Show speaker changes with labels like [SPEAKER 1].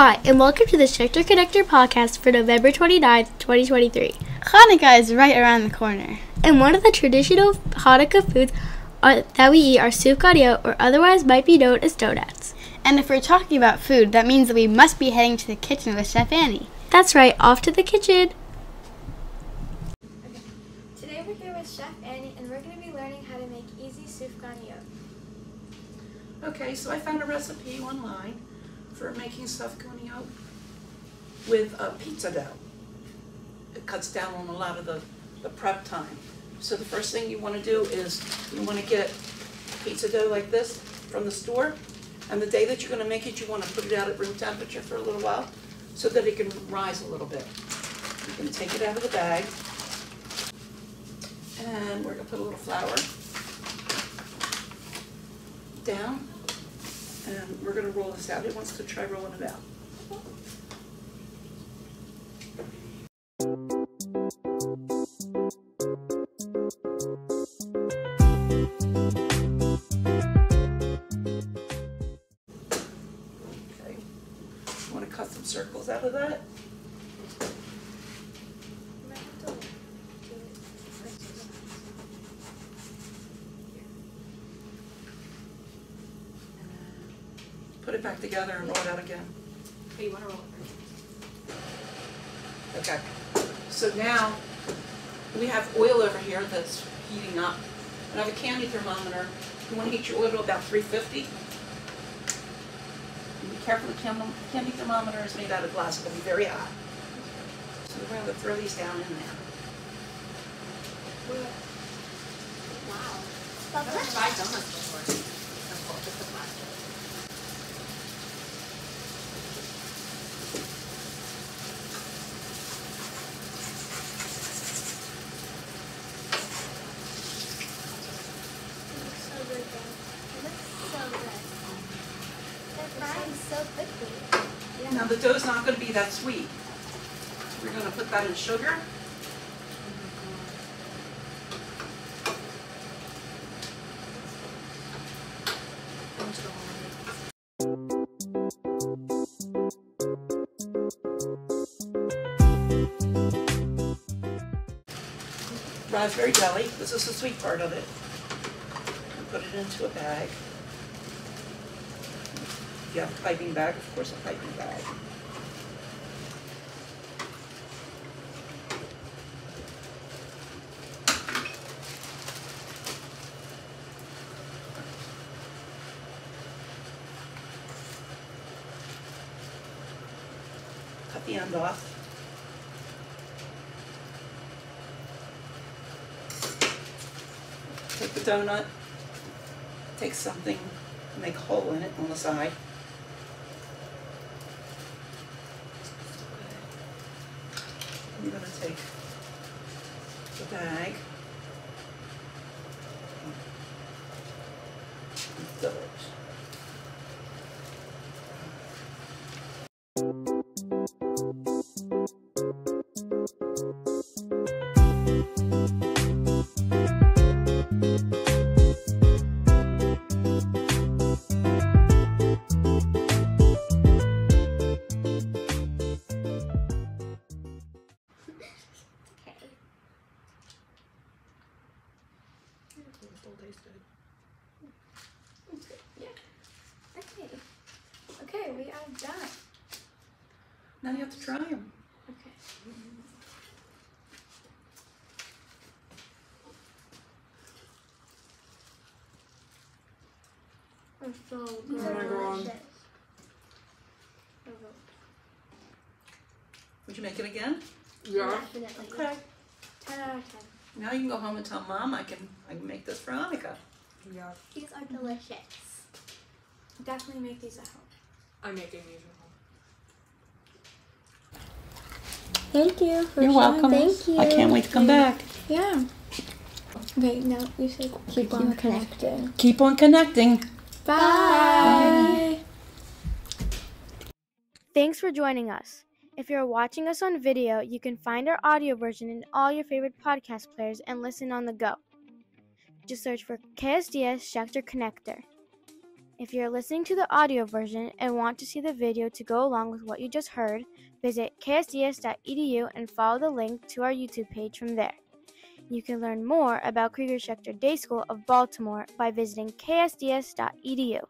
[SPEAKER 1] Hi, and welcome to the Schechter Connector podcast for November 29th, 2023.
[SPEAKER 2] Hanukkah is right around the corner.
[SPEAKER 1] And one of the traditional Hanukkah foods are, that we eat are sufganiyot, or otherwise might be known as donuts.
[SPEAKER 2] And if we're talking about food, that means that we must be heading to the kitchen with Chef Annie.
[SPEAKER 1] That's right, off to the kitchen.
[SPEAKER 3] Today we're here with Chef Annie and we're going to be learning how to make easy sufganiyot.
[SPEAKER 4] Okay, so I found a recipe online for making sufganiyot with uh, pizza dough. It cuts down on a lot of the, the prep time. So the first thing you want to do is you want to get pizza dough like this from the store. And the day that you're going to make it, you want to put it out at room temperature for a little while so that it can rise a little bit. You can take it out of the bag. And we're going to put a little flour down. And we're gonna roll this out. Who wants to try rolling it out? Okay. Want to cut some circles out of that? Put it back together and roll it out again.
[SPEAKER 3] Oh, you want to roll it
[SPEAKER 4] Okay, so now we have oil over here that's heating up. And I have a candy thermometer. You want to heat your oil to about 350. And be careful, the candy thermometer is made out of glass, it'll be very hot. So we're going to throw these down in there.
[SPEAKER 3] Wow.
[SPEAKER 5] I've never tried donuts before. That's cool, just the plastic.
[SPEAKER 3] looks so good though. It looks so good. They're frying so quickly.
[SPEAKER 4] Now the dough's not going to be that sweet. We're going to put that in sugar. Raspberry jelly, this is the sweet part of it. Put it into a bag. If you have a piping bag, of course, a piping bag. Cut the end off. Take the donut, take something, make a hole in it on the side. You're gonna take the bag.
[SPEAKER 3] Okay. Okay, we are done.
[SPEAKER 4] Now you have to try them.
[SPEAKER 3] Okay. They're so good.
[SPEAKER 5] Oh my God.
[SPEAKER 3] Delicious.
[SPEAKER 4] Would you make it again?
[SPEAKER 5] Yeah.
[SPEAKER 3] Definitely.
[SPEAKER 4] Okay.
[SPEAKER 3] 10 out of 10.
[SPEAKER 4] Now you can go home and tell mom I can I can make this for Hanukkah.
[SPEAKER 5] Yeah.
[SPEAKER 3] These are delicious. Definitely make these at home.
[SPEAKER 5] I'm making these at home.
[SPEAKER 1] Thank you. For
[SPEAKER 4] You're
[SPEAKER 1] sharing.
[SPEAKER 4] welcome.
[SPEAKER 1] Thank you.
[SPEAKER 4] I can't wait to come back.
[SPEAKER 1] Yeah. Okay, now you say keep on connecting.
[SPEAKER 4] Keep on connecting.
[SPEAKER 1] Bye. Thanks for joining us. If you're watching us on video, you can find our audio version in all your favorite podcast players and listen on the go. Just search for KSDS Schechter Connector. If you're listening to the audio version and want to see the video to go along with what you just heard, visit ksds.edu and follow the link to our YouTube page from there. You can learn more about Krieger Schechter Day School of Baltimore by visiting ksds.edu.